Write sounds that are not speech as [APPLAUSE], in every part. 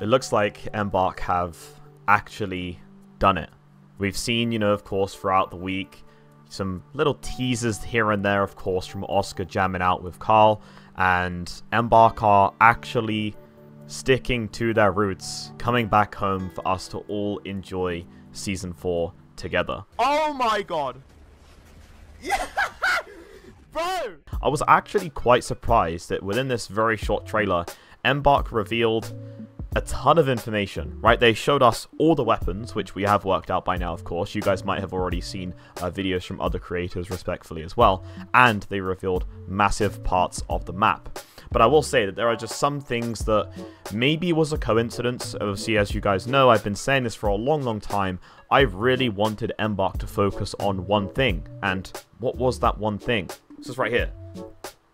it looks like Embark have actually done it. We've seen, you know, of course, throughout the week, some little teasers here and there, of course, from Oscar jamming out with Carl, and Embark are actually sticking to their roots, coming back home for us to all enjoy Season 4 together. Oh my god. Yeah. [LAUGHS] Bro! I was actually quite surprised that within this very short trailer, Embark revealed a ton of information, right? They showed us all the weapons, which we have worked out by now, of course. You guys might have already seen uh, videos from other creators, respectfully, as well. And they revealed massive parts of the map. But I will say that there are just some things that maybe was a coincidence. Obviously, as you guys know, I've been saying this for a long, long time. I really wanted Embark to focus on one thing. And what was that one thing? This is right here.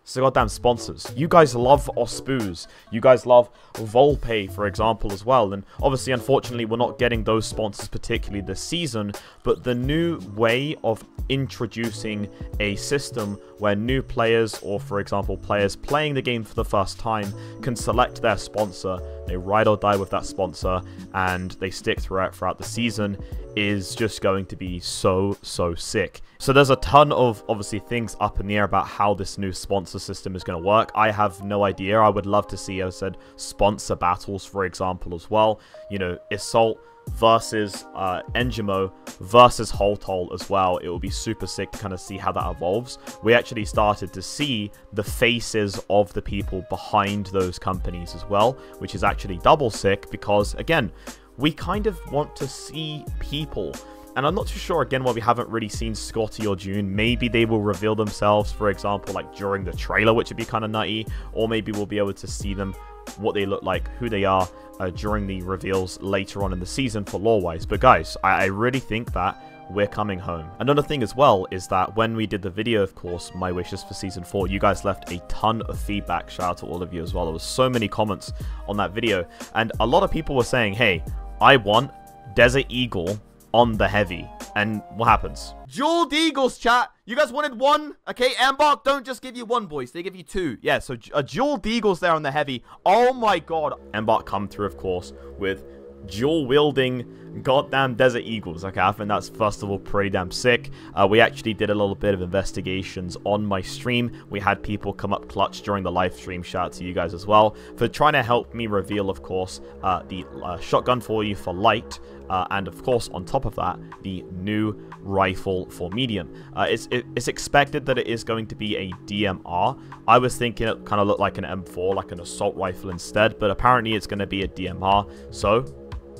So goddamn sponsors. You guys love OSPUZE. You guys love Volpe, for example, as well. And obviously, unfortunately, we're not getting those sponsors particularly this season. But the new way of introducing a system where new players, or for example, players playing the game for the first time, can select their sponsor. They ride or die with that sponsor, and they stick throughout throughout the season is just going to be so, so sick. So there's a ton of, obviously, things up in the air about how this new sponsor system is going to work. I have no idea. I would love to see, as I said, sponsor battles, for example, as well. You know, Assault versus uh, Engimo versus Holtow as well. It will be super sick to kind of see how that evolves. We actually started to see the faces of the people behind those companies as well, which is actually double sick because, again, we kind of want to see people. And I'm not too sure, again, why we haven't really seen Scotty or June. Maybe they will reveal themselves, for example, like during the trailer, which would be kind of nutty. Or maybe we'll be able to see them, what they look like, who they are, uh, during the reveals later on in the season for lore-wise. But guys, I, I really think that we're coming home. Another thing as well is that when we did the video, of course, My Wishes for Season 4, you guys left a ton of feedback. Shout out to all of you as well. There was so many comments on that video. And a lot of people were saying, hey, I want Desert Eagle on the heavy. And what happens? Jeweled Eagles, chat. You guys wanted one? Okay, Embark don't just give you one, boys. They give you two. Yeah, so a Jeweled Eagles there on the heavy. Oh my god. Embark come through, of course, with dual wielding goddamn Desert Eagles. Okay, I think that's first of all pretty damn sick. Uh, we actually did a little bit of investigations on my stream. We had people come up clutch during the live stream. Shout out to you guys as well for trying to help me reveal, of course, uh, the uh, shotgun for you for light. Uh, and of course, on top of that, the new rifle for medium. Uh, it's, it, it's expected that it is going to be a DMR. I was thinking it kind of looked like an M4, like an assault rifle instead, but apparently it's going to be a DMR. So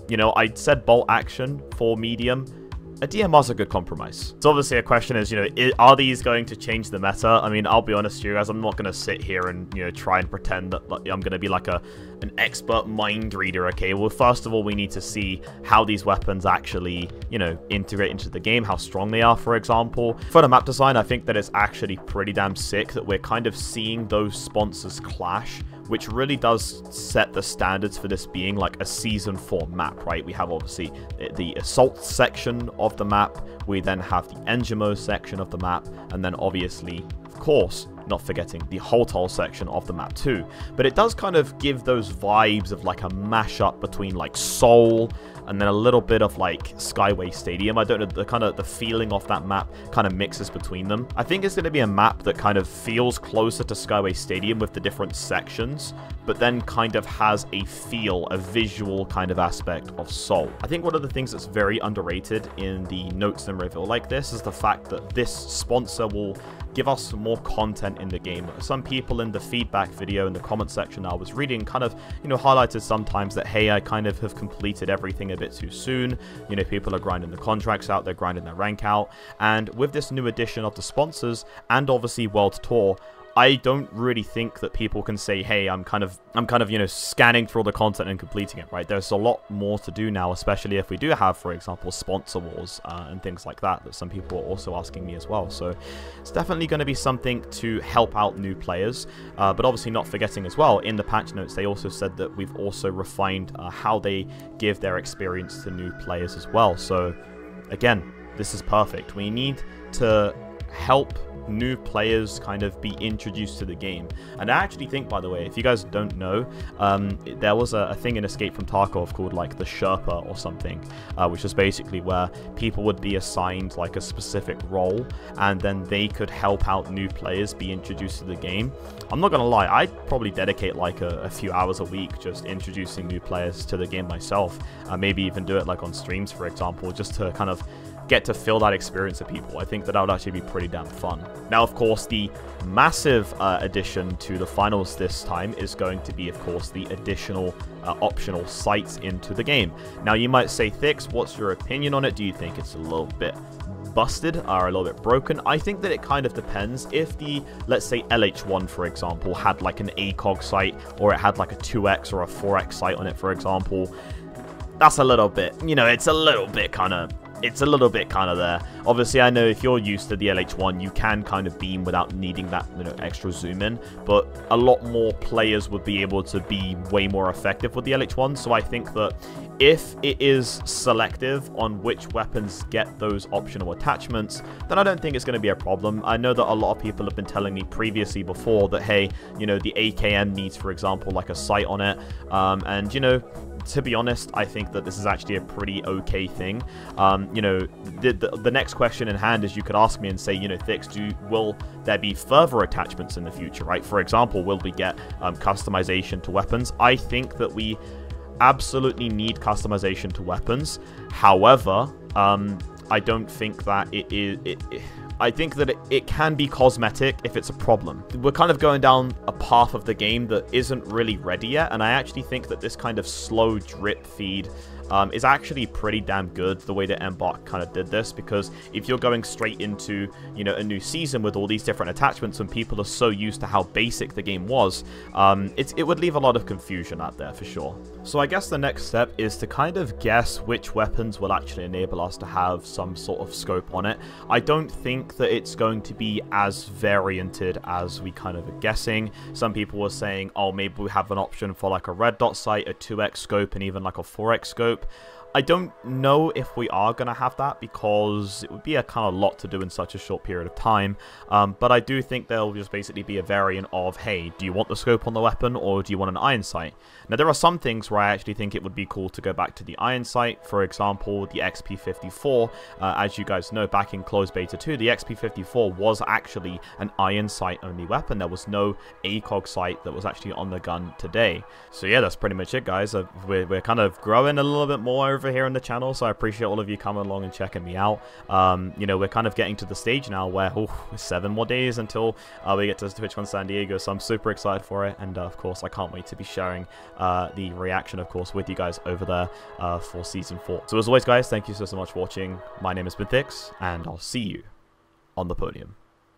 you know, I said bolt action for medium. A DMR's a good compromise. So obviously a question is, you know, are these going to change the meta? I mean, I'll be honest with you guys, I'm not going to sit here and, you know, try and pretend that I'm going to be like a an expert mind reader, okay? Well, first of all, we need to see how these weapons actually, you know, integrate into the game, how strong they are, for example. For the map design, I think that it's actually pretty damn sick that we're kind of seeing those sponsors clash which really does set the standards for this being like a season 4 map, right? We have obviously the assault section of the map, we then have the Engimo section of the map, and then obviously, of course, not forgetting the Holtow section of the map too. But it does kind of give those vibes of like a mashup between like Seoul and then a little bit of like Skyway Stadium. I don't know, the kind of the feeling of that map kind of mixes between them. I think it's going to be a map that kind of feels closer to Skyway Stadium with the different sections, but then kind of has a feel, a visual kind of aspect of Seoul. I think one of the things that's very underrated in the notes and reveal like this is the fact that this sponsor will give us more content in the game. Some people in the feedback video in the comment section I was reading kind of, you know, highlighted sometimes that, hey, I kind of have completed everything a bit too soon. You know, people are grinding the contracts out, they're grinding their rank out. And with this new addition of the sponsors and obviously World Tour, I don't really think that people can say, "Hey, I'm kind of, I'm kind of, you know, scanning through all the content and completing it." Right? There's a lot more to do now, especially if we do have, for example, sponsor wars uh, and things like that. That some people are also asking me as well. So it's definitely going to be something to help out new players, uh, but obviously not forgetting as well. In the patch notes, they also said that we've also refined uh, how they give their experience to new players as well. So again, this is perfect. We need to help new players kind of be introduced to the game. And I actually think, by the way, if you guys don't know, um, there was a, a, thing in Escape from Tarkov called like the Sherpa or something, uh, which was basically where people would be assigned like a specific role and then they could help out new players be introduced to the game. I'm not gonna lie, I'd probably dedicate like a, a few hours a week just introducing new players to the game myself. Uh, maybe even do it like on streams, for example, just to kind of get to fill that experience of people. I think that that would actually be pretty damn fun. Now, of course, the massive uh, addition to the finals this time is going to be, of course, the additional uh, optional sights into the game. Now, you might say, Thix, what's your opinion on it? Do you think it's a little bit busted or a little bit broken. I think that it kind of depends. If the, let's say LH1, for example, had like an ACOG sight or it had like a 2x or a 4x sight on it, for example, that's a little bit, you know, it's a little bit kind of it's a little bit kind of there. Obviously, I know if you're used to the LH1, you can kind of beam without needing that you know extra zoom in, but a lot more players would be able to be way more effective with the LH1. So I think that if it is selective on which weapons get those optional attachments, then I don't think it's going to be a problem. I know that a lot of people have been telling me previously before that, hey, you know, the AKM needs, for example, like a sight on it, um, and, you know, to be honest, I think that this is actually a pretty okay thing. Um, you know, the, the, the next question in hand is you could ask me and say, you know, Thix, do will there be further attachments in the future, right? For example, will we get um, customization to weapons? I think that we absolutely need customization to weapons. However, um, I don't think that it is. It, it, I think that it, it, can be cosmetic if it's a problem. We're kind of going down a path of the game that isn't really ready yet, and I actually think that this kind of slow drip feed um, is actually pretty damn good the way that Embark kind of did this because if you're going straight into you know a new season with all these different attachments and people are so used to how basic the game was, um, it, it would leave a lot of confusion out there for sure. So I guess the next step is to kind of guess which weapons will actually enable us to have some sort of scope on it. I don't think that it's going to be as varianted as we kind of are guessing. Some people were saying, oh, maybe we have an option for like a red dot sight, a 2x scope, and even like a 4x scope rope I don't know if we are going to have that because it would be a kind of lot to do in such a short period of time. Um, but I do think there'll just basically be a variant of, hey, do you want the scope on the weapon or do you want an iron sight? Now, there are some things where I actually think it would be cool to go back to the iron sight. For example, the XP54. Uh, as you guys know, back in closed beta 2, the XP54 was actually an iron sight only weapon. There was no ACOG sight that was actually on the gun today. So yeah, that's pretty much it, guys. Uh, we're, we're kind of growing a little bit more over here on the channel, so I appreciate all of you coming along and checking me out. Um, you know, we're kind of getting to the stage now where, oh, seven more days until uh, we get to TwitchCon San Diego, so I'm super excited for it, and uh, of course, I can't wait to be sharing uh, the reaction, of course, with you guys over there uh, for Season 4. So as always, guys, thank you so, so much for watching. My name has been Thix, and I'll see you on the podium.